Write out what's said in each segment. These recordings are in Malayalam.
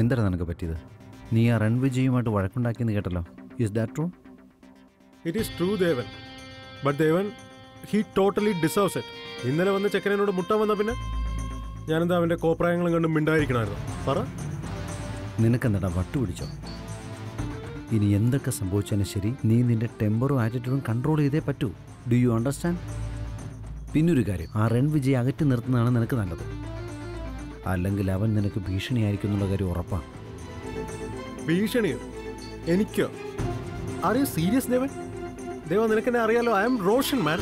എന്താണ് നിനക്ക് പറ്റിയത്? നീ ആ റൺവിജയുമായിട്ട് വഴക്കുണ്ടാക്കിയെന്ന് കേട്ടല്ലോ. Is that true it is true Devan but Devan he totally deserves it ഇന്നലെ വന്ന ചെക്കനോട് മുട്ടാൻ വന്ന പിന്നെ? ഞാനെന്താ അവന്റെ കോപ്രായങ്ങളും കണ്ടും മിണ്ടായിരിക്കണമായിരുന്നു പറ. നിനക്കെന്താടാ വട്ടു പിടിച്ചോ? ഇനി എന്തൊക്കെ സംഭവിച്ചാലും ശരി നീ നിന്റെ ടെമ്പറും ആറ്റിറ്റ്യൂഡും കൺട്രോൾ ചെയ്തേ പറ്റൂ. ഡു യു അണ്ടർസ്റ്റാൻഡ് പിന്നൊരു കാര്യം ആ റൺ വിജയ് അകറ്റി നിർത്തുന്നതാണ് നിനക്ക് നല്ലത്. അല്ലെങ്കിൽ അവൻ നിനക്ക് ഭീഷണിയായിരിക്കും എന്നുള്ള കാര്യം ഉറപ്പാണ്. ഭീഷണിയോ എനിക്ക്? ആർ യു സീരിയസ് ദേവൻ നിനക്ക് നിനക്കെന്നെ അറിയാലോ ഐ എം റോഷൻ മാൻ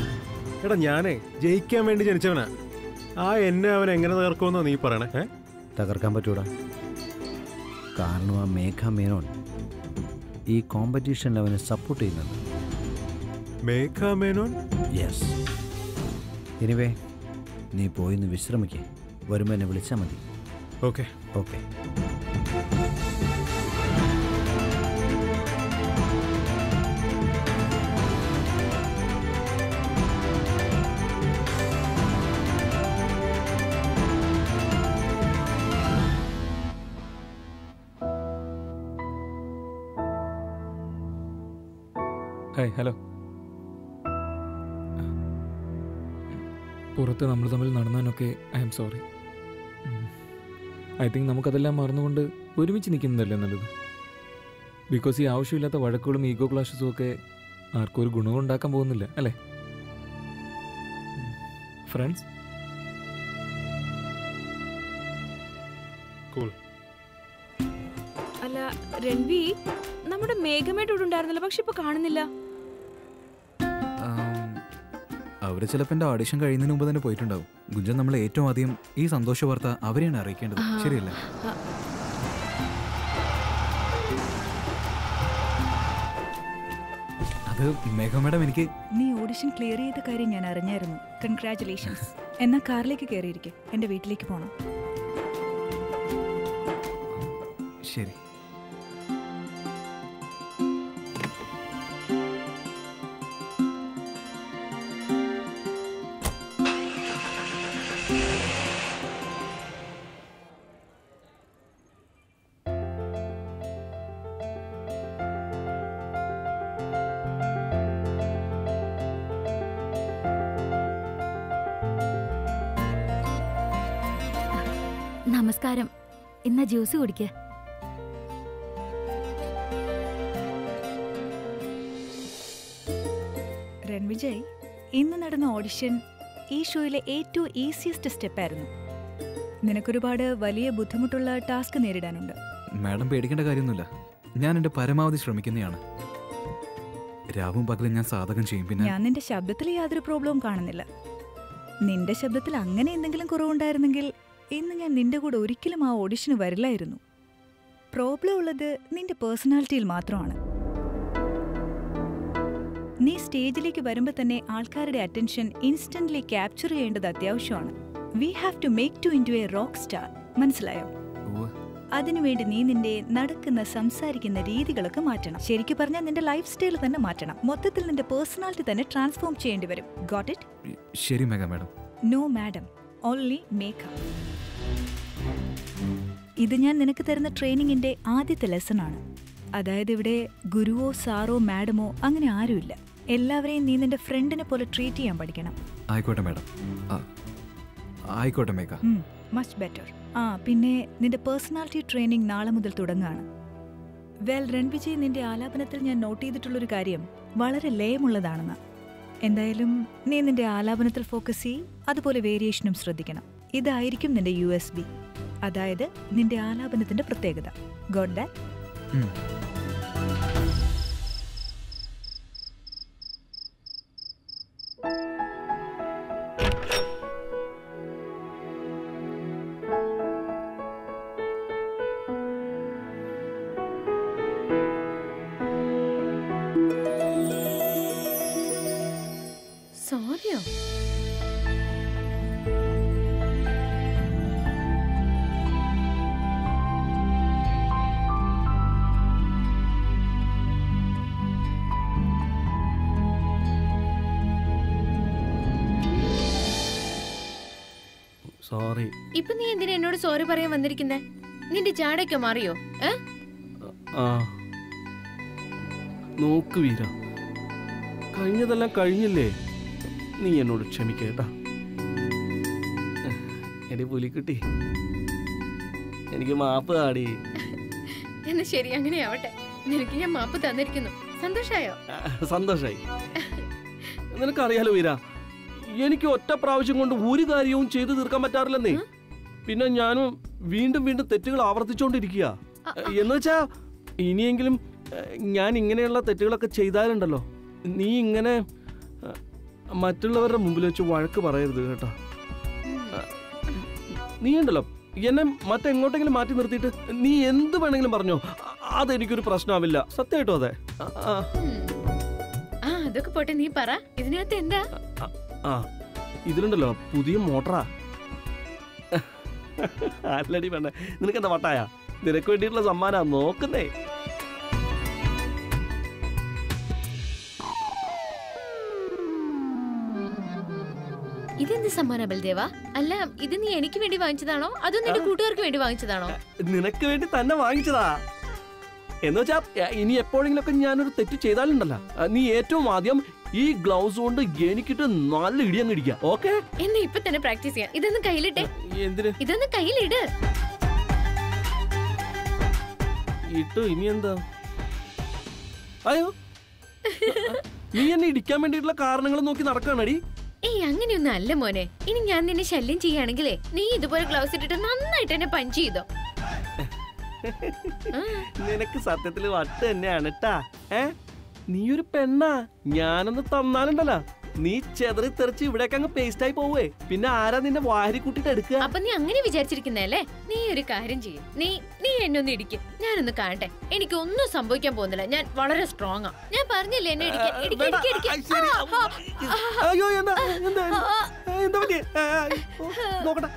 എടാ ഞാനേ ജയിക്കാൻ വേണ്ടി ജനിച്ചവനാ. ആ എന്നെ അവൻ എങ്ങനെ തകർക്കുമെന്നാ നീ പറയണേ ഏ? തകർക്കാൻ പറ്റൂടാ. കാരണം ആ മേഘ മേനോൻ ഈ കോമ്പറ്റീഷനിൽ അവനെ സപ്പോർട്ട് ചെയ്യുന്നുണ്ട്. മേഘ മേനോൻ? യെസ് എനിവേ നീ പോയി ഒന്ന് വിശ്രമിക്കേ. വരുമ്പോൾ എന്നെ വിളിച്ചാൽ മതി. ഓക്കെ. ഓക്കെ. ഹായ് ഹലോ പുറത്ത് നമ്മൾ തമ്മിൽ നടന്നതിനൊക്കെ I'm sorry I think നമുക്കതെല്ലാം മറന്നുകൊണ്ട് ഒരുമിച്ച് നിൽക്കുന്നതല്ലേ നല്ലത്? ബിക്കോസ് ഈ ആവശ്യമില്ലാത്ത വഴക്കുകളും ഈഗോ ക്ലാഷസും ഒക്കെ ആർക്കും ഒരു ഗുണവും ഉണ്ടാക്കാൻ പോകുന്നില്ല അല്ലേ? ഫ്രണ്ട്സ് കൂൾ അല്ല രൺവി നമ്മുടെ ഇവിടെ ഉണ്ടായിരുന്നല്ലോ പക്ഷെ ഇപ്പൊ കാണുന്നില്ല. അവർ ചിലപ്പോൾ എന്റെ ഓഡിഷൻ കഴിയുന്നതിന് മുമ്പ് തന്നെ പോയിട്ടുണ്ടാവും. ഗുഞ്ചൻ നമ്മൾ ഏറ്റവും ആദ്യം ഈ സന്തോഷ വാർത്ത അവരെയാണ് അറിയിക്കേണ്ടത്. ശരിയല്ല ശരിയല്ലേ? അത് മേഘ മാഡം എനിക്ക് നീ ഓഡിഷൻ ക്ലിയർ ചെയ്ത കാര്യം ഞാൻ അറിഞ്ഞായിരുന്നു. കൺഗ്രാറ്റുലേഷൻസ് എന്നാ കാറിലേക്ക് കയറിയിരിക്കെ എന്റെ വീട്ടിലേക്ക് പോണം. ശരി. നമസ്കാരം. ഇന്ന ജ്യൂസ് കുടിക്ക. രൺവിജയ് ഇന്ന് നടന്ന ഓഡിഷൻ ഈ ഷോയിലെ ഏറ്റവും ഈസിയസ്റ്റ് സ്റ്റെപ്പായിരുന്നു നിനക്കൊരുപാട് വലിയ ബുദ്ധിമുട്ടുള്ള ടാസ്ക് നേരിടാനുണ്ട്. മാഡം പേടിക്കേണ്ട കാര്യമൊന്നുമില്ല. ഞാൻ എന്റെ പരമാവധി ശ്രമിക്കുന്നതാണ് രാവും പകലും ഞാൻ സാധകം ചെയ്യും പിന്നെ? ഞാൻ നിന്റെ ശബ്ദത്തിൽ യാതൊരു പ്രോബ്ലവും കാണുന്നില്ല. നിന്റെ ശബ്ദത്തിൽ അങ്ങനെ എന്തെങ്കിലും കുറവുണ്ടായിരുന്നെങ്കിൽ ഇന്ന് ഞാൻ നിന്റെ കൂടെ ഒരിക്കലും ആ ഓഡിഷന് വരില്ലായിരുന്നു. പ്രോബ്ലം ഉള്ളത് നിന്റെ പേഴ്സണാലിറ്റിയിൽ മാത്രമാണ്. നീ സ്റ്റേജിലേക്ക് വരുമ്പോൾ തന്നെ ആൾക്കാരുടെ അറ്റൻഷൻ ഇൻസ്റ്റന്റ്ലി ക്യാപ്ചർ ചെയ്യേണ്ടത് അത്യാവശ്യമാണ്. We have to make to into a rock star മനസ്സിലായോ. അതിനുവേണ്ടി നീ നിന്റെ നടക്കുന്ന സംസാരിക്കുന്ന രീതികളൊക്കെ മാറ്റണം. ശരിക്കും പറഞ്ഞാൽ നിന്റെ ലൈഫ് സ്റ്റൈൽ തന്നെ മാറ്റണം. മൊത്തത്തിൽ നിന്റെ പേഴ്സണാലിറ്റി തന്നെ ട്രാൻസ്ഫോം ചെയ്യേണ്ടി വരും. ഗോട്ട് ഇറ്റ് ശരി Megha madam. No madam only makeup ഇത് ഞാൻ നിനക്ക് തരുന്ന ട്രെയിനിങ്ങിന്റെ ആദ്യത്തെ ലെസൺ ആണ് അതായത് ഇവിടെ ഗുരുവോ സാറോ മാഡമോ അങ്ങനെ ആരുമില്ല. എല്ലാവരെയും നീ നിന്റെ ഫ്രണ്ടിനെ പോലെ ട്രീറ്റ് ചെയ്യാൻ പഠിക്കണം. ആയിക്കോട്ടെ മാഡം. ആയിക്കോട്ടെ മേഘ. മച്ച് ബെറ്റർ ആ പിന്നെ നിന്റെ പേഴ്സണാലിറ്റി ട്രെയിനിങ് നാളെ മുതൽ തുടങ്ങുകയാണ് വെൽ രൺവിജയ് നിന്റെ ആലാപനത്തിൽ ഞാൻ നോട്ട് ചെയ്തിട്ടുള്ളൊരു കാര്യം വളരെ ലയമുള്ളതാണെന്ന്. എന്തായാലും നീ നിന്റെ ആലാപനത്തിൽ ഫോക്കസ് ചെയ്യ് അതുപോലെ വേരിയേഷനും ശ്രദ്ധിക്കണം. ഇതായിരിക്കും നിന്റെ യു എസ് ബി അതായത് നിന്റെ ആലാപനത്തിന്റെ പ്രത്യേകത. God that sorry. ഇപ്പൊ നീ എന്തിനാ എന്നോട് സോറി പറയാൻ വന്നിരിക്കുന്നേ? നിന്റെ ചാടയൊക്കെ മാറിയോ? നോക്ക് വീര. കഴിഞ്ഞതെല്ലാം കഴിഞ്ഞില്ലേ? നീ എന്നോട് ക്ഷമിക്കേട്ടാ എടി പുലിക്കുട്ടി. എനിക്ക് മാപ്പ് താടി. എന്നാ ശരി അങ്ങനെ ആവട്ടെ നിനക്ക് ഞാൻ മാപ്പ് തന്നിരിക്കുന്നു. സന്തോഷായോ? സന്തോഷായി. നിനക്കറിയാലോ വീര എനിക്ക് ഒറ്റ പ്രാവശ്യം കൊണ്ട് ഒരു കാര്യവും ചെയ്തു തീർക്കാൻ പറ്റാറില്ലെന്നേ. പിന്നെ ഞാനും വീണ്ടും വീണ്ടും തെറ്റുകൾ ആവർത്തിച്ചുകൊണ്ടിരിക്കുക എന്ന് വെച്ചാ ഇനിയെങ്കിലും ഞാൻ ഇങ്ങനെയുള്ള തെറ്റുകളൊക്കെ ചെയ്താലുണ്ടല്ലോ. നീ ഇങ്ങനെ മറ്റുള്ളവരുടെ മുമ്പിൽ വെച്ച് വഴക്ക് പറയരുത് കേട്ടോ. നീ ഉണ്ടല്ലോ. എന്നെ മറ്റെങ്ങോട്ടെങ്കിലും മാറ്റി നിർത്തിയിട്ട് നീ എന്ത് വേണമെങ്കിലും പറഞ്ഞോ. അതെനിക്കൊരു പ്രശ്നമാവില്ല. സത്യമായിട്ടോ അതെ? അതൊക്കെ പോട്ടെ. നീ പറ. ഇതിനകത്ത് എന്താ? ആ ഇതിലുണ്ടല്ലോ പുതിയ മോട്ടറാ. അല്ലടി വേണ്ട നിനക്ക് എന്താ വട്ടായ? നിനക്ക് വേണ്ടിയിട്ടുള്ള സമ്മാനാ നോക്കുന്നേ. ഇതെന്ത് സമ്മാന ബൽദേവ? അല്ല ഇത് നീ എനിക്ക് വേണ്ടി വാങ്ങിച്ചതാണോ? അതോ നിന്റെ കൂട്ടുകാർക്ക് വേണ്ടി വാങ്ങിച്ചതാണോ? നിനക്ക് വേണ്ടി തന്നെ വാങ്ങിച്ചതാ. എന്ന് വെച്ചാ ഇനി എപ്പോഴെങ്കിലൊക്കെ ഞാനൊരു തെറ്റ് ചെയ്താലുണ്ടല്ലോ. നീ ഏറ്റവും ആദ്യം ഈ ഗ്ലൗസ് കൊണ്ട് എനിക്കിട്ട് നല്ല ഇടിയങ്ങ് ഇടിക്കാം. ഓക്കെ? എന്നാ ഇപ്പൊ തന്നെ പ്രാക്ടീസ് ചെയ്യാം. ഇതൊന്ന് കയ്യിലിട്ടെ. എന്തിന്? ഇതൊന്ന് കയ്യിലിട്. ഇട്ടു ഇനി എന്താ? അയ്യോ. നീ എന്നെ ഇടിക്കാൻ വേണ്ടിയിട്ടുള്ള കാരണങ്ങൾ നോക്കി നടക്കാണടി. ഏയ് അങ്ങനെയൊന്നും അല്ല മോനെ. ഇനി ഞാൻ നിന്നെ ശല്യം ചെയ്യുകയാണെങ്കിലേ നീ ഇതുപോലെ ഗ്ലൗസ് ഇട്ടിട്ട് നന്നായിട്ട് എന്നെ പഞ്ച് ചെയ്തോ. നിനക്ക് സത്യത്തിൽ വട്ട് തന്നെയാണ് ട്ടാ. ഏ? നീ ഒരു പെണ്ണാ. ഞാനൊന്ന് തന്നാലുണ്ടല്ലോ. നീ ചെതറി തെറിച്ച് ഇവിടേക്ക് അങ്ങ് പേസ്റ്റ് ആയി പോവേ. പിന്നെ ആരാ നിന്നെ വാരി കൂട്ടിട്ട് എടുക്കുക? അപ്പൊ നീ അങ്ങനെ വിചാരിച്ചിരിക്കുന്നല്ലേ നീ ഒരു കാര്യം ചെയ്യും. നീ നീ എന്നെ ഒന്ന് ഇടിക്കും. ഞാനൊന്ന് കാണട്ടെ. എനിക്ക് ഒന്നും സംഭവിക്കാൻ പോകുന്നില്ല. ഞാൻ വളരെ സ്ട്രോങ് ആ. ഞാൻ പറഞ്ഞില്ലേ എന്നെ അയ്യോ എന്താ എന്താ നോക്കട്ടെ.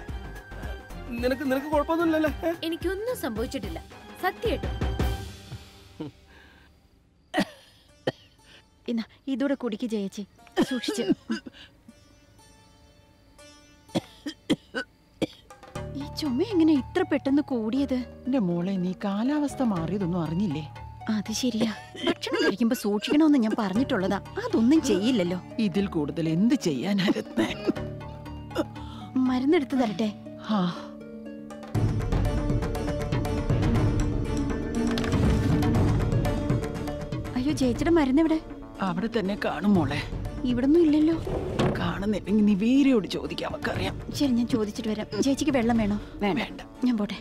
നിനക്ക് നിനക്ക് കുഴപ്പമൊന്നുമില്ലല്ലേ? എനിക്കൊന്നും സംഭവിച്ചിട്ടില്ല. സത്യമായിട്ടും ഇന്ന ഇതൂടെ കുടിക്ക് ജയച്ചി. സൂക്ഷിച്ച്. ഈ ചുമ എങ്ങനെ ഇത്ര പെട്ടെന്ന് കൂടിയത്? എന്റെ മോളെ നീ കാലാവസ്ഥ മാറിയതൊന്നും അറിഞ്ഞില്ലേ? അത് ശരിയാ. ഭക്ഷണം കഴിക്കുമ്പോ സൂക്ഷിക്കണമെന്ന് ഞാൻ പറഞ്ഞിട്ടുള്ളതാ. അതൊന്നും ചെയ്യില്ലല്ലോ. ഇതിൽ കൂടുതൽ എന്ത് ചെയ്യാനായിരുന്നു മരുന്നെടുത്ത് തരട്ടെ. ആ. അയ്യോ ചേച്ചിയുടെ മരുന്നെവിടെ? അവിടെ തന്നെ കാണും മോളെ. ഇവിടൊന്നും ഇല്ലല്ലോ. കാണുന്നില്ലെങ്കിൽ നീ വീരയോട് ചോദിക്കാം അവക്കറിയാം ശരി ഞാൻ ചോദിച്ചിട്ട് വരാം. ചേച്ചിക്ക് വെള്ളം വേണോ? വേണ്ട. വേണ്ട ഞാൻ പോട്ടെ.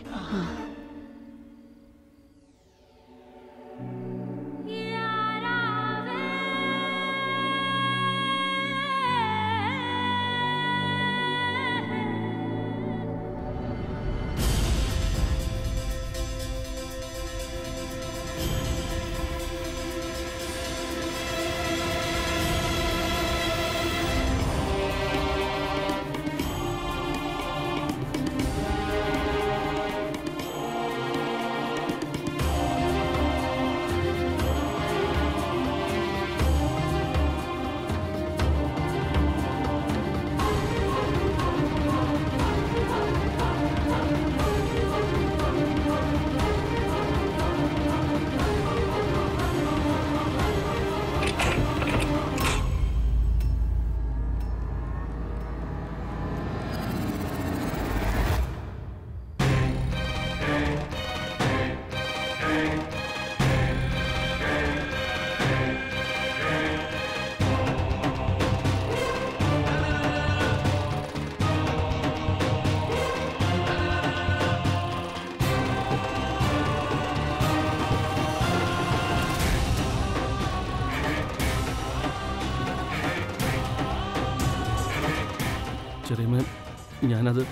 ഞാനത്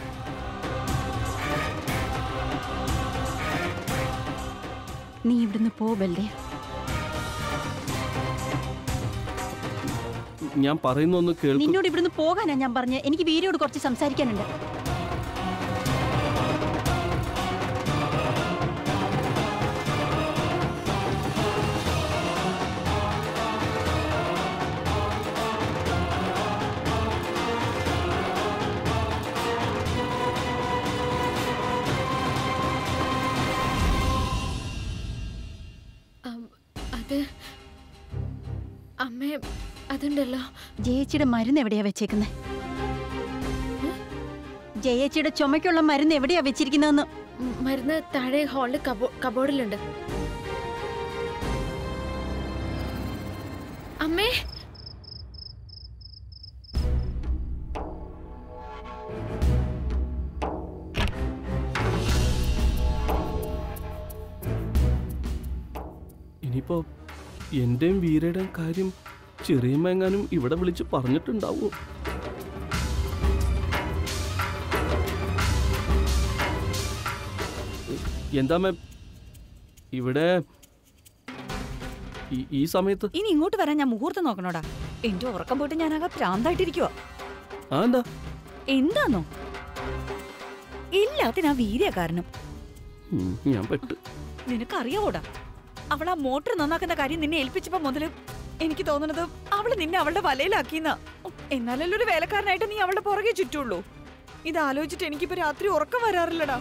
നീ ഇവിടുന്ന് പോവല്ലേ ബൽദേ. ഞാൻ പറയുന്ന ഒന്ന് കേൾക്കും. നിന്നോട് ഇവിടുന്ന് പോകാനാ ഞാൻ പറഞ്ഞ. എനിക്ക് വീരയോട് കുറച്ച് സംസാരിക്കാനുണ്ട്. അതുണ്ടല്ലോ. ജയച്ചിയുടെ മരുന്ന് എവിടെയാ വെച്ചേക്കുന്നത് ജയച്ചിയുടെ ചുമയ്ക്കുള്ള മരുന്ന് എവിടെയാ വെച്ചിരിക്കുന്നതെന്ന്? മരുന്ന് താഴെ ഹാളിൽ കബോർഡിലുണ്ട്. അമ്മേ! ഇനിയിപ്പോ എന്റെയും വീരയുടെയും കാര്യം ചെറിയമ്മ മേങ്ങാനും ഇവിടെ വിളിച്ച് പറഞ്ഞിട്ടുണ്ടാവോ. എന്താ മേ? ഇവിടെ ഈ- സമയത്ത്? ഇനി ഇങ്ങോട്ട് വരാൻ ഞാൻ മുഹൂർത്തം നോക്കണോടാ. എന്റെ ഉറക്കം പോയിട്ട് ഞാനാകെ പ്രാന്തായിട്ടിരിക്കുവാ എന്താ എന്താന്നോ? എല്ലാത്തിനും ആ വീര്യ കാരണം. ഞാൻ പെട്ട്. നിനക്കറിയാവോടാ? അവൾ ആ മോട്ടർ നന്നാക്കുന്ന കാര്യം നിന്നെ ഏൽപ്പിച്ചപ്പോ മുതൽ എനിക്ക് തോന്നുന്നത് അവൾ നിന്നെ അവളുടെ വലയിലാക്കിന്ന. എന്നാലല്ലോ ഒരു വേലക്കാരനായിട്ട് നീ അവളുടെ പുറകെ ചുറ്റുള്ളൂ. ഇത് ആലോചിച്ചിട്ട് എനിക്കിപ്പോ രാത്രി ഉറക്കം വരാറില്ലടാ.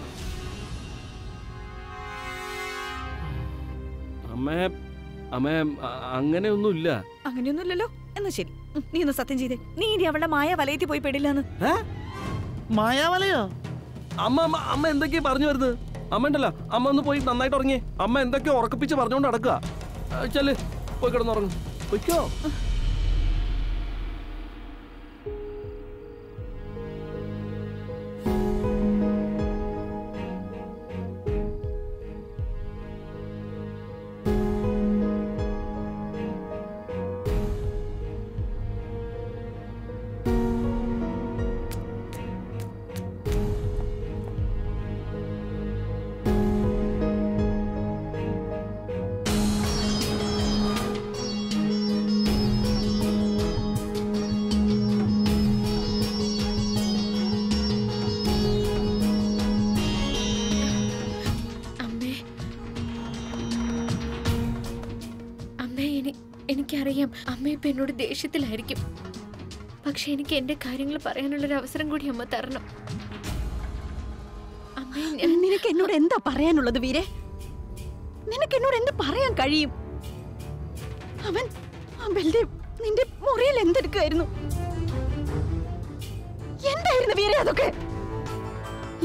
അമ്മേ അമ്മേ അങ്ങനെയൊന്നുമില്ല. അങ്ങനെയൊന്നുമില്ലല്ലോ. എന്നാ ശരി. നീ ഒന്ന് സത്യം ചെയ്തേ. നീ ഇനി അവളുടെ മായ വലയത്തിൽ പോയി പെടില്ലെന്ന്. മായാവലയോ അമ്മ അമ്മ അമ്മ എന്തൊക്കെയാ പറഞ്ഞു വരുന്നത്? അമ്മ ഉണ്ടല്ലോ. അമ്മ ഒന്ന് പോയി നന്നായിട്ട് ഉറങ്ങി അമ്മ എന്തൊക്കെയോ ഉറക്കപ്പിച്ച് പറഞ്ഞുകൊണ്ട് നടക്കുക ചെൽ പോയി കിടന്നുറങ്ങും. പൊയ്ക്കോ അമ്മേ എനിക്കറിയാം അമ്മ എന്നോട് ദേഷ്യത്തിലായിരിക്കും. പക്ഷെ എനിക്ക് എന്റെ കാര്യങ്ങൾ പറയാനുള്ളൊരു അവസരം കൂടി അമ്മ തരണം. നിനക്ക് എന്നോട് എന്താ പറയാനുള്ളത് വീരെ? നിനക്ക് എന്നോട് എന്ത് പറയാൻ കഴിയും? അവൻ നിന്റെ മുറിയിൽ എന്തെടുക്കായിരുന്നു എന്തായിരുന്നു വീരെ അതൊക്കെ?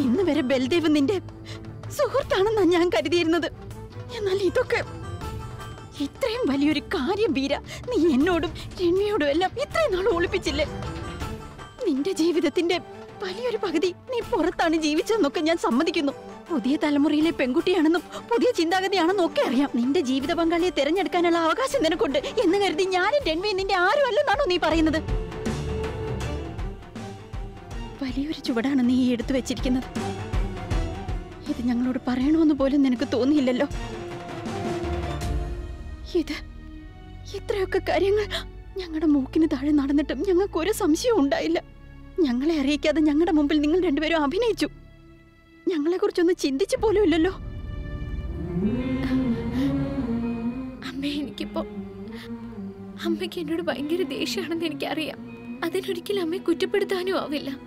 ഇന്ന് വരെ ബൽദേവ് നിന്റെ സുഹൃത്താണെന്നാ ഞാൻ കരുതിയിരുന്നത്. എന്നാൽ ഇതൊക്കെ ഇത്രയും വലിയൊരു കാര്യം വീര. നീ എന്നോടും രമ്യയോടും എല്ലാം ഇത്രയും നാൾ ഒളിപ്പിച്ചില്ലേ? നിന്റെ ജീവിതത്തിന്റെ വലിയൊരു പകുതി നീ പുറത്താണ് ജീവിച്ചതെന്നൊക്കെ ഞാൻ സമ്മതിക്കുന്നു. പുതിയ തലമുറയിലെ പെൺകുട്ടിയാണെന്നും പുതിയ ചിന്താഗതിയാണെന്നും ഒക്കെ അറിയാം. നിന്റെ ജീവിത പങ്കാളിയെ തിരഞ്ഞെടുക്കാനുള്ള അവകാശം നിനക്കുണ്ട് എന്ന് കരുതി ഞാനും രൺവി നിന്റെ ആരും അല്ലെന്നാണോ നീ പറയുന്നത്. വലിയൊരു ചുവടാണ് നീ എടുത്തു വെച്ചിരിക്കുന്നത്. ഇത് ഞങ്ങളോട് പറയണമെന്ന് പോലും നിനക്ക് തോന്നിയില്ലല്ലോ. ഇത് ഇത്രയൊക്കെ കാര്യങ്ങൾ ഞങ്ങളുടെ മൂക്കിന് താഴെ നടന്നിട്ടും ഞങ്ങൾക്ക് ഒരു സംശയവും ഉണ്ടായില്ല. ഞങ്ങളെ അറിയിക്കാതെ ഞങ്ങളുടെ മുമ്പിൽ നിങ്ങൾ രണ്ടുപേരും അഭിനയിച്ചു. ഞങ്ങളെ കുറിച്ചൊന്ന് ചിന്തിച്ചു പോലും ഇല്ലല്ലോ. അമ്മേ എനിക്കിപ്പോ അമ്മയ്ക്ക് എന്നോട് ഭയങ്കര ദേഷ്യമാണെന്ന് എനിക്കറിയാം. അതിനൊരിക്കലും അമ്മയെ കുറ്റപ്പെടുത്താനും ആവില്ല.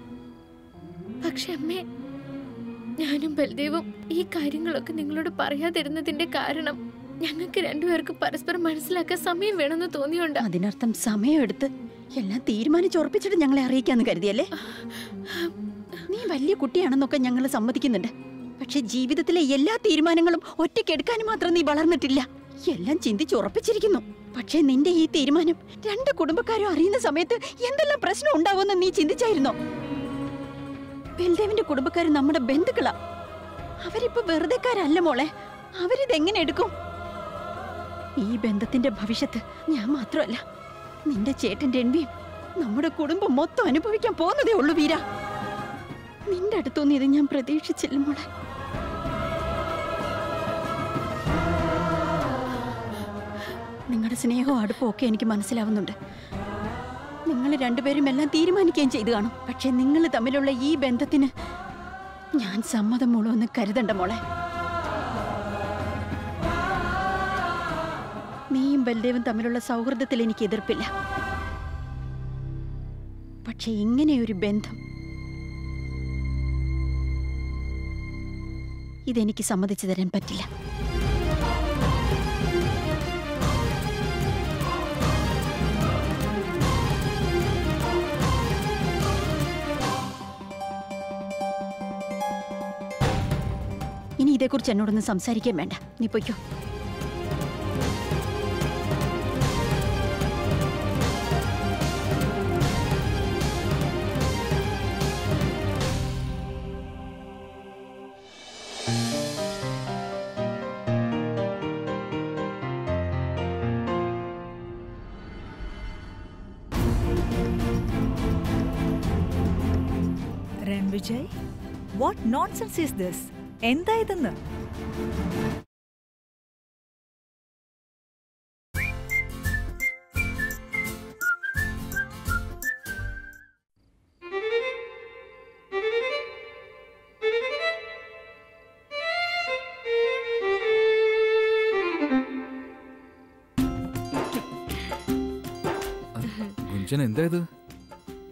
പക്ഷെ അമ്മേ ഞാനും ബൽദേവും ഈ കാര്യങ്ങളൊക്കെ നിങ്ങളോട് പറയാതിരുന്നതിന്റെ കാരണം ഞങ്ങൾക്ക് രണ്ടുപേർക്ക് പരസ്പരം മനസ്സിലാക്കാൻ സമയം വേണമെന്ന് തോന്നിയോണ്ട്. അതിനർത്ഥം സമയമെടുത്ത് എല്ലാം തീരുമാനിച്ചുറപ്പിച്ചിട്ട് ഞങ്ങളെ അറിയിക്കാന്ന് കരുതിയല്ലേ? നീ വലിയ കുട്ടിയാണെന്നൊക്കെ ഞങ്ങൾ സമ്മതിക്കുന്നുണ്ട്. പക്ഷെ ജീവിതത്തിലെ എല്ലാ തീരുമാനങ്ങളും ഒറ്റയ്ക്കെടുക്കാനും മാത്രം നീ വളർന്നിട്ടില്ല. എല്ലാം ചിന്തിച്ച് ഉറപ്പിച്ചിരിക്കുന്നു. പക്ഷേ നിന്റെ ഈ തീരുമാനം രണ്ട് കുടുംബക്കാരും അറിയുന്ന സമയത്ത് എന്തെല്ലാം പ്രശ്നം ഉണ്ടാവുമെന്ന് നീ ചിന്തിച്ചായിരുന്നോ? ബൽദേവിന്റെ കുടുംബക്കാർ നമ്മുടെ ബന്ധുക്കളാ. അവരിപ്പോ വെറുതെക്കാരല്ല മോളെ. അവരിതെങ്ങനെ എടുക്കും? ഈ ബന്ധത്തിന്റെ ഭവിഷ്യത്ത് ഞാൻ മാത്രമല്ല നിന്റെ ചേട്ടന്റെ എൻവിയും നമ്മുടെ കുടുംബം മൊത്തം അനുഭവിക്കാൻ പോകുന്നതേ ഉള്ളൂ വീര. നിന്റെ അടുത്തൊന്നും ഇത് ഞാൻ പ്രതീക്ഷിച്ചില്ല മോളെ. നിങ്ങളുടെ സ്നേഹവും അടുപ്പവും ഒക്കെ എനിക്ക് മനസ്സിലാവുന്നുണ്ട്. നിങ്ങൾ രണ്ടുപേരും എല്ലാം തീരുമാനിക്കുകയും ചെയ്തു കാണും. പക്ഷെ നിങ്ങൾ തമ്മിലുള്ള ഈ ബന്ധത്തിന് ഞാൻ സമ്മതം മൂളമെന്ന് കരുതണ്ട മോളെ. നീയും ബൽദേവും തമ്മിലുള്ള സൗഹൃദത്തിൽ എനിക്ക് എതിർപ്പില്ല. പക്ഷെ ഇങ്ങനെയൊരു ബന്ധം ഇതെനിക്ക് സമ്മതിച്ചു തരാൻ പറ്റില്ല. ഇനി ഇതേക്കുറിച്ച് എന്നോടൊന്നും സംസാരിക്കാൻ വേണ്ട. നീ പൊയ്ക്കോ. നോൺസെൻസ് ഈസ് ദിസ് എന്താ ഇതെന്ന്? എന്താ ഇത്?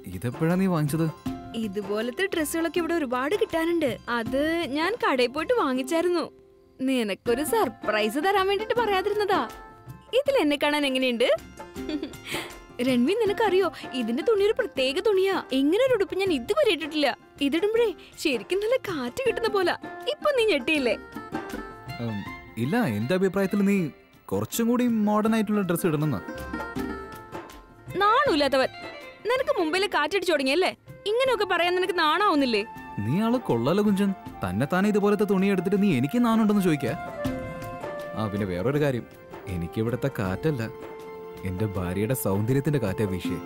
ഇതെപ്പോഴാ നീ വാങ്ങിച്ചത്? ഇതുപോലത്തെ ഡ്രസ്സുകളൊക്കെ ഇവിടെ ഒരുപാട് കിട്ടാനുണ്ട്. അത് ഞാൻ കടയിൽ പോയിട്ട് വാങ്ങിച്ചായിരുന്നു. നിനക്കൊരു സർപ്രൈസ് തരാൻ വേണ്ടിട്ട് പറയാതിരുന്നതാ. ഇതിൽ എന്നെ കാണാൻ എങ്ങനെയുണ്ട്? രൺവി നിനക്കറിയോ? ഇതിന്റെ തുണി ഒരു പ്രത്യേക തുണിയാ. എങ്ങനെ ഒരു ഉടുപ്പ് ഞാൻ ഇതുവരെ ഇട്ടിട്ടില്ല. ഇതിടുമ്പോഴേ ശരിക്കും നല്ല കാറ്റ് കിട്ടുന്ന പോലെ. ഇപ്പൊ നീ ഞെട്ടിയില്ലേ? ഇല്ല എന്റെ അഭിപ്രായത്തിൽ നീ കുറച്ചും കൂടി മോഡേൺ ആയിട്ടുള്ള ഡ്രസ് ഇടണം നാണമില്ലാത്തവൻ നിനക്ക് മുമ്പിൽ കാറ്റടിച്ചു തുടങ്ങിയല്ലേ? ഇങ്ങനെയൊക്കെ പറയാൻ നിനക്ക് നാണാവുന്നില്ലേ? നീ ആൾ കൊള്ളാലോ കുഞ്ചൻ. തന്നെ താനെ ഇതുപോലത്തെ തുണി എടുത്തിട്ട് നീ എനിക്ക് നാണുണ്ടെന്ന് ചോദിക്കാ. ആ പിന്നെ വേറൊരു കാര്യം. എനിക്ക് ഇവിടുത്തെ കാറ്റല്ല. എന്റെ ഭാര്യയുടെ സൗന്ദര്യത്തിന്റെ കാറ്റാ വീശിയേ.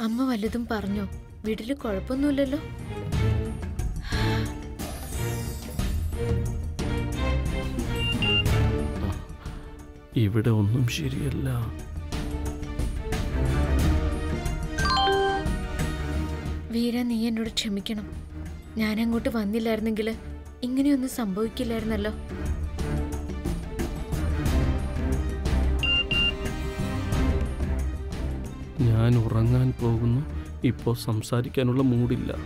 അമ്മ വല്ലതും പറഞ്ഞോ. വീട്ടിൽ കുഴപ്പമൊന്നുമില്ലല്ലോ. ഇവിടെ ഒന്നും ശരിയല്ല. വീര നീ എന്നോട് ക്ഷമിക്കണം. ഞാൻ അങ്ങോട്ട് വന്നില്ലായിരുന്നെങ്കിൽ ഇങ്ങനെയൊന്നും സംഭവിക്കില്ലായിരുന്നല്ലോ. ഞാൻ ഉറങ്ങാൻ പോകുന്നു. ഇപ്പോൾ സംസാരിക്കാനുള്ള മൂഡില്ല.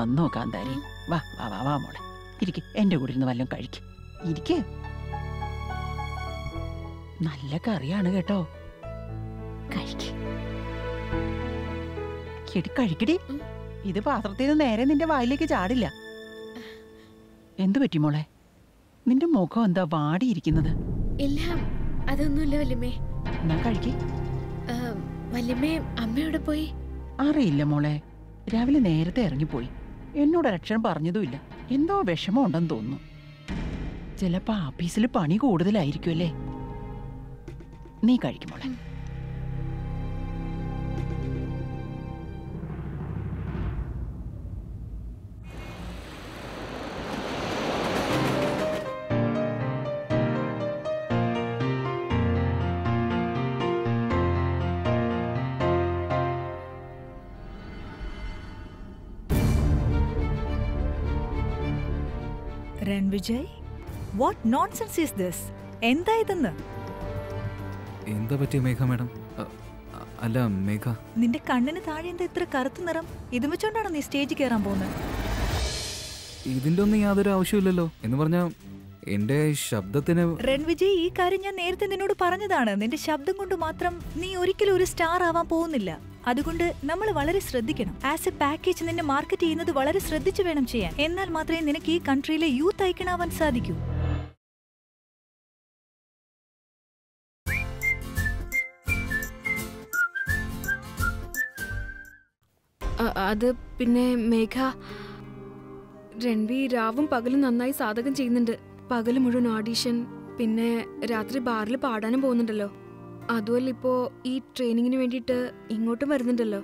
വന്നോ കാന്താരി വാ വാ വാ വാ മോളെ. ഇരിക്കെ എന്റെ കൂടെ ഇരുന്ന് വല്ലതും കഴിക്ക്. ഇരിക്കെ. നല്ല കറിയാണ് കേട്ടോ. കഴിക്ക്. എടി കഴിക്കടി. ഇത് പാത്രത്തിൽ നിന്ന് നേരെ നിന്റെ വായിലേക്ക് ചാടില്ല. എന്തു പറ്റി മോളെ? നിന്റെ മുഖം എന്താ വാടിയിരിക്കുന്നത്? ഇല്ല അതൊന്നുമില്ല വല്യമ്മേ. എന്നാ കഴിക്ക്. ആ, വല്യമ്മേ അമ്മയോട് പോയി? അറിയില്ല മോളെ. രാവിലെ നേരത്തെ ഇറങ്ങിപ്പോയി. എന്നോട് ഒരക്ഷരം പറഞ്ഞതുമില്ല. എന്തോ വിഷമം ഉണ്ടെന്ന് തോന്നുന്നു. ചിലപ്പോ ആഫീസിൽ പണി കൂടുതലായിരിക്കും അല്ലേ നീ കഴിക്കും Ranvijay what nonsense is this എന്താ ഇതെന്ന്? എന്താ പറ്റിയ മേഘ മാഡം? അല്ല മേഘ. നിന്റെ കണ്ണിന് താഴെ എന്താ ഇത്ര കറുത്ത നിറം? ഇതും വെച്ചോണ്ടാണോ നീ സ്റ്റേജിൽ കയറാൻ പോകുന്നത് ഇതിന്റെ ഒന്നും യാതൊരു ആവശ്യമില്ലല്ലോ എന്ന് പറഞ്ഞാൽ എന്റെ ശബ്ദത്തിന് രൺവിജയ് ഈ കാര്യം ഞാൻ നേരത്തെ നിന്നോട് പറഞ്ഞതാണ്. നിന്റെ ശബ്ദം കൊണ്ട് മാത്രം നീ ഒരിക്കലും ഒരു സ്റ്റാർ ആവാൻ പോകുന്നില്ല. അതുകൊണ്ട് നമ്മൾ വളരെ ശ്രദ്ധിക്കണം. ആസ് എ പാക്കേജ് നിന്നെ മാർക്കറ്റ് ചെയ്യുന്നത് വളരെ ശ്രദ്ധിച്ചു വേണം ചെയ്യാൻ. എന്നാൽ മാത്രമേ നിനക്ക് ഈ കൺട്രിയിലെ യൂത്ത് ഐക്കണാവാൻ സാധിക്കൂ. അത് പിന്നെ മേഘ രൺവി രാവും പകലും നന്നായി സാധകം ചെയ്യുന്നുണ്ട്. പകൽ മുഴുവൻ ഓഡീഷൻ പിന്നെ രാത്രി ബാറിൽ പാടാനും പോകുന്നുണ്ടല്ലോ. അതുമല്ല ഇപ്പോ ഈ ട്രെയിനിങ്ങിന് വേണ്ടിയിട്ട് ഇങ്ങോട്ടും വരുന്നുണ്ടല്ലോ.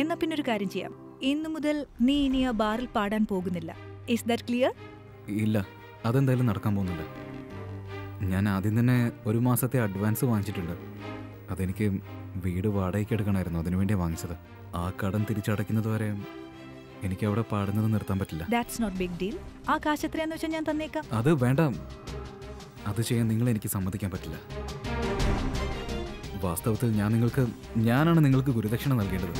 എന്നാ പിന്നെ ഒരു കാര്യം ചെയ്യാം. ഇന്നു മുതൽ നീ ഇനി ആ ബാറിൽ പാടാൻ പോകുന്നില്ല. ഇസ് ദാറ്റ് ക്ലിയർ ഇല്ല അതെന്തായാലും നടക്കാൻ പോകുന്നില്ല ഞാൻ ആദ്യം തന്നെ ഒരു മാസത്തെ അഡ്വാൻസ് വാങ്ങിച്ചിട്ടുണ്ട്. അതെനിക്ക് വീട് വാടകയ്ക്ക് എടുക്കണമായിരുന്നു അതിനുവേണ്ടി വാങ്ങിച്ചത്. ആ കടം തിരിച്ചടയ്ക്കുന്നത് വരെ എനിക്ക് അവിടെ പാടുന്നത് നിർത്താൻ പറ്റില്ല. ദാറ്റ്സ് നോട്ട് ബിഗ് ഡീൽ ആ കാശ് എത്രയാന്ന് വെച്ചാൽ ഞാൻ തന്നേക്കാം. അത് വേണ്ട. അത് ചെയ്യാൻ നിങ്ങൾ എനിക്ക് സമ്മതിക്കാൻ പറ്റില്ല. വാസ്തവത്തിൽ ഞാൻ നിങ്ങൾക്ക് ഞാനാണ് നിങ്ങൾക്ക് ഗുരുദക്ഷിണ നൽകേണ്ടത്.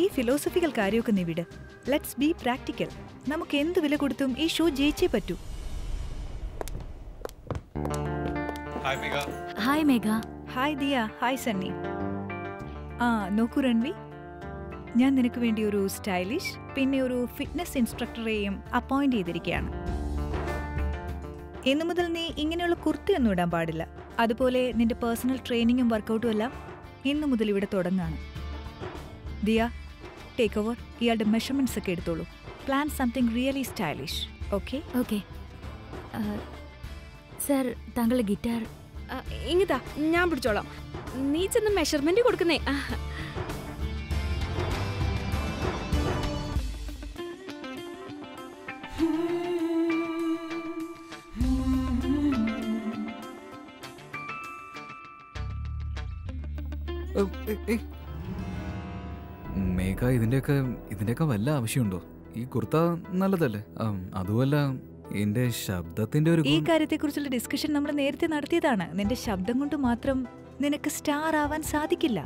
ഈ ഫിലോസഫിക്കൽ കാര്യമൊക്കെ നീ വിട്. ലെറ്റ്സ് ബി പ്രാക്ടിക്കൽ നമുക്ക് എന്ത് വില കൊടുത്തും ഈ ഷോ ജയിച്ചേ പറ്റൂ. Hi Megha hi Diya hi Sunny ആ നോക്കൂ രൺവി. ഞാൻ നിനക്ക് വേണ്ടി ഒരു സ്റ്റൈലിഷ് പിന്നെ ഒരു ഫിറ്റ്നസ് ഇൻസ്ട്രക്ടറെയും അപ്പോയിന്റ് ചെയ്തിരിക്കുകയാണ്. എന്നു മുതൽ നീ ഇങ്ങനെയുള്ള കുർത്തിയൊന്നും ഇടാൻ പാടില്ല. അതുപോലെ നിന്റെ പേഴ്സണൽ ട്രെയിനിങ്ങും വർക്കൗട്ടും എല്ലാം ഇന്നു മുതൽ ഇവിടെ തുടങ്ങാണ്. ദിയ ടേക്ക് ഓവർ ഇയാളുടെ മെഷർമെന്റ്സ് ഒക്കെ എടുത്തോളൂ. Plan something really stylish okay okay sir താങ്കളുടെ ഗിറ്റാർ ഇങ്ങിതാ ഞാൻ പിടിച്ചോളാം. നീ ചെന്ന് മെഷർമെന്റ് കൊടുക്കുന്നേ. മേഘ ഇതിന്റെയൊക്കെ ഇതിന്റെയൊക്കെ വല്ല ആവശ്യമുണ്ടോ? ഈ കുർത്ത നല്ലതല്ലേ? അതുമല്ല എന്റെ ശബ്ദത്തിന്റെ ഒരു ഈ കാര്യത്തെക്കുറിച്ചുള്ള ഡിസ്കഷൻ നമ്മൾ നേരത്തെ നടത്തിയതാണ്. നിന്റെ ശബ്ദം കൊണ്ട് മാത്രം നിനക്ക് സ്റ്റാർ ആവാൻ സാധിക്കില്ല.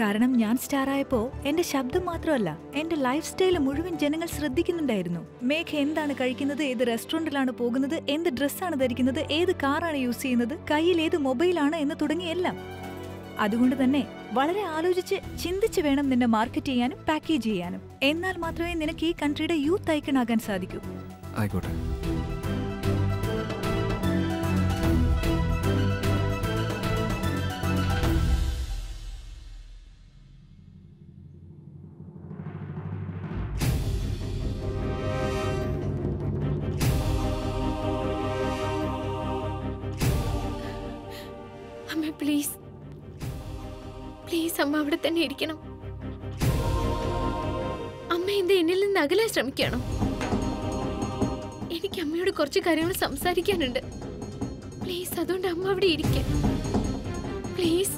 കാരണം ഞാൻ സ്റ്റാർ ആയപ്പോ എന്റെ ശബ്ദം മാത്രമല്ല എന്റെ ലൈഫ് സ്റ്റൈൽ മുഴുവൻ ജനങ്ങൾ ശ്രദ്ധിക്കുന്നുണ്ടായിരുന്നു. മേഘ എന്താണ് കഴിക്കുന്നത് ഏത് റെസ്റ്റോറന്റിലാണ് പോകുന്നത് എന്ത് ഡ്രസ്സാണ് ധരിക്കുന്നത് ഏത് കാറാണ് യൂസ് ചെയ്യുന്നത് കയ്യിൽ ഏത് മൊബൈലാണ് എന്ന് തുടങ്ങിയെല്ലാം. അതുകൊണ്ട് തന്നെ വളരെ ആലോചിച്ച് ചിന്തിച്ച് വേണം നിന്നെ മാർക്കറ്റ് ചെയ്യാനും പാക്കേജ് ചെയ്യാനും. എന്നാൽ മാത്രമേ നിനക്ക് ഈ കൺട്രിയുടെ യൂത്ത് ഐക്കൺ ആകാൻ സാധിക്കൂ. ആയിക്കോട്ടെ. തന്നെ ഇരിക്കണം. അമ്മ എന്റെ എന്നിൽ നിന്ന് അകലാൻ ശ്രമിക്കുകയാണോ. എനിക്ക് അമ്മയോട് കുറച്ച് കാര്യങ്ങൾ സംസാരിക്കാനുണ്ട്. പ്ലീസ് അതുകൊണ്ട് അമ്മ അവിടെ ഇരിക്ക. പ്ലീസ്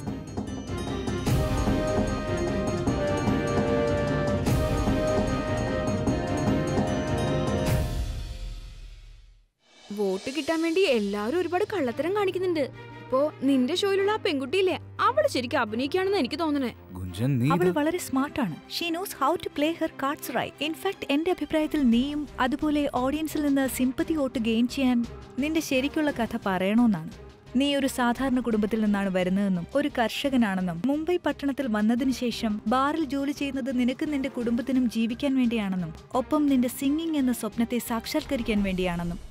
വോട്ട് കിട്ടാൻ വേണ്ടി എല്ലാരും ഒരുപാട് കള്ളത്തരം കാണിക്കുന്നുണ്ട്. ഇപ്പോ നിന്റെ ഷോയിലുള്ള ആ പെൺകുട്ടിയില്ലേ അവൾ ശരിക്കും അഭിനയിക്കുകയാണെന്ന് എനിക്ക് തോന്നണേ. ഗുഞ്ചൻ നീ അവൾ വളരെ സ്മാർട്ടാണ്. She knows how to play her cards right in fact എന്റെ അഭിപ്രായത്തിൽ നീയും അതുപോലെ ഓഡിയൻസിൽ നിന്ന് സിമ്പതി വോട്ട് ഗെയിൻ ചെയ്യാൻ നിന്റെ ശരിക്കുള്ള കഥ പറയണമെന്നാണ് നീ ഒരു സാധാരണ കുടുംബത്തിൽ നിന്നാണ് വരുന്നതെന്നും ഒരു കർഷകനാണെന്നും മുംബൈ പട്ടണത്തിൽ വന്നതിന് ശേഷം ബാറിൽ ജോലി ചെയ്യുന്നത് നിനക്കും നിന്റെ കുടുംബത്തിനും ജീവിക്കാൻ വേണ്ടിയാണെന്നും ഒപ്പം നിന്റെ സിംഗിങ് എന്ന സ്വപ്നത്തെ സാക്ഷാത്കരിക്കാൻ വേണ്ടിയാണെന്നും.